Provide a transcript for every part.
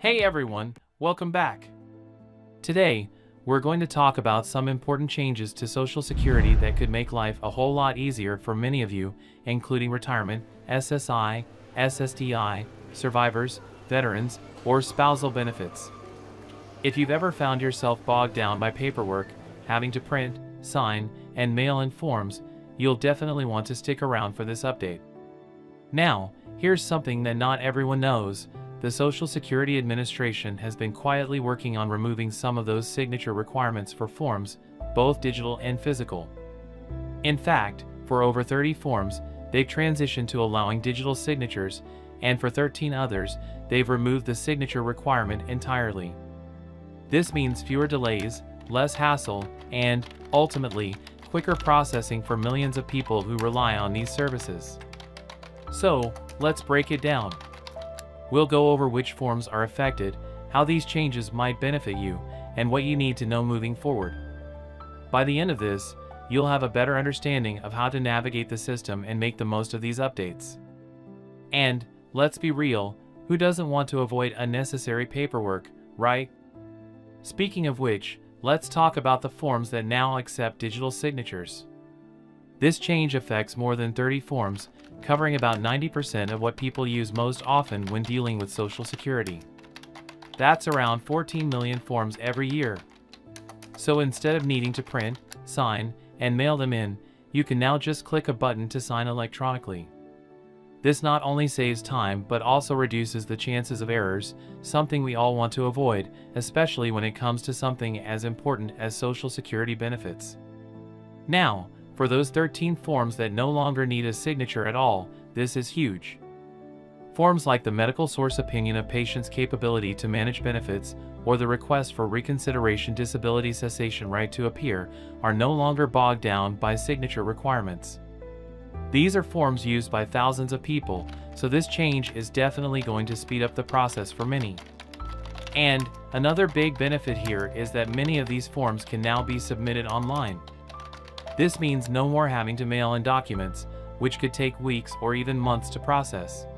Hey everyone, welcome back. Today, we're going to talk about some important changes to Social Security that could make life a whole lot easier for many of you, including retirement, SSI, SSDI, survivors, veterans, or spousal benefits. If you've ever found yourself bogged down by paperwork, having to print, sign, and mail in forms, you'll definitely want to stick around for this update. Now, here's something that not everyone knows. The Social Security Administration has been quietly working on removing some of those signature requirements for forms, both digital and physical. In fact, for over 30 forms, they've transitioned to allowing digital signatures, and for 13 others, they've removed the signature requirement entirely. This means fewer delays, less hassle, and, ultimately, quicker processing for millions of people who rely on these services. So, let's break it down. We'll go over which forms are affected, how these changes might benefit you, and what you need to know moving forward. By the end of this, you'll have a better understanding of how to navigate the system and make the most of these updates. And, let's be real, who doesn't want to avoid unnecessary paperwork, right? Speaking of which, let's talk about the forms that now accept digital signatures. This change affects more than 30 forms, covering about 90% of what people use most often when dealing with Social Security. That's around 14 million forms every year. So instead of needing to print, sign, and mail them in, you can now just click a button to sign electronically. This not only saves time but also reduces the chances of errors, something we all want to avoid, especially when it comes to something as important as Social Security benefits. Now, for those 13 forms that no longer need a signature at all, this is huge. Forms like the medical source opinion of patient's capability to manage benefits or the request for reconsideration disability cessation right to appear are no longer bogged down by signature requirements. These are forms used by thousands of people, so this change is definitely going to speed up the process for many. And another big benefit here is that many of these forms can now be submitted online. This means no more having to mail in documents, which could take weeks or even months to process.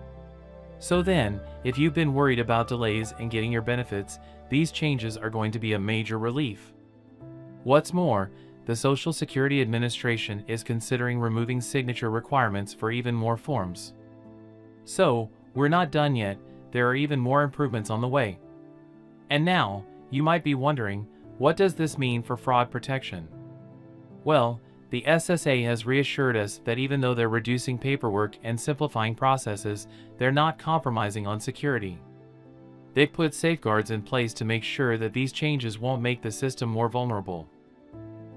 So then, if you've been worried about delays in getting your benefits, these changes are going to be a major relief. What's more, the Social Security Administration is considering removing signature requirements for even more forms. So, we're not done yet, there are even more improvements on the way. And now, you might be wondering, what does this mean for fraud protection? Well, the SSA has reassured us that even though they're reducing paperwork and simplifying processes, they're not compromising on security. They've put safeguards in place to make sure that these changes won't make the system more vulnerable.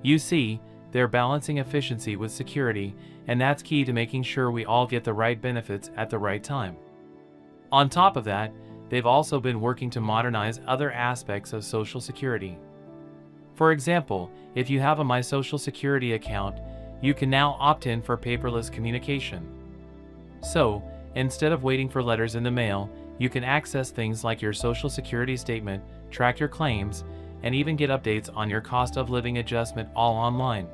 You see, they're balancing efficiency with security, and that's key to making sure we all get the right benefits at the right time. On top of that, they've also been working to modernize other aspects of Social Security. For example, if you have a My Social Security account, you can now opt in for paperless communication. So, instead of waiting for letters in the mail, you can access things like your Social Security statement, track your claims, and even get updates on your cost of living adjustment all online.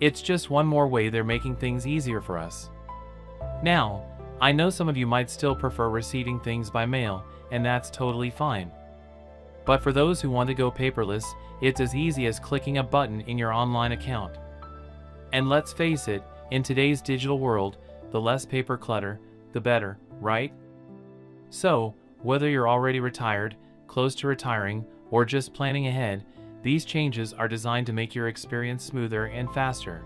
It's just one more way they're making things easier for us. Now, I know some of you might still prefer receiving things by mail, and that's totally fine. But for those who want to go paperless, it's as easy as clicking a button in your online account. And let's face it, in today's digital world, the less paper clutter, the better, right? So, whether you're already retired, close to retiring, or just planning ahead, these changes are designed to make your experience smoother and faster.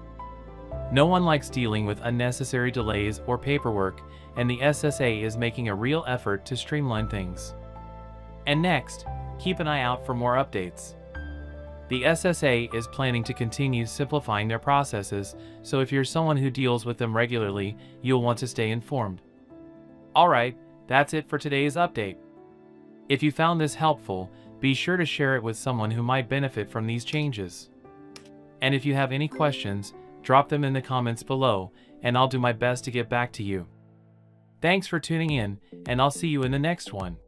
No one likes dealing with unnecessary delays or paperwork, and the SSA is making a real effort to streamline things. And next, keep an eye out for more updates. The SSA is planning to continue simplifying their processes, so if you're someone who deals with them regularly, you'll want to stay informed. Alright, that's it for today's update. If you found this helpful, be sure to share it with someone who might benefit from these changes. And if you have any questions, drop them in the comments below, and I'll do my best to get back to you. Thanks for tuning in, and I'll see you in the next one.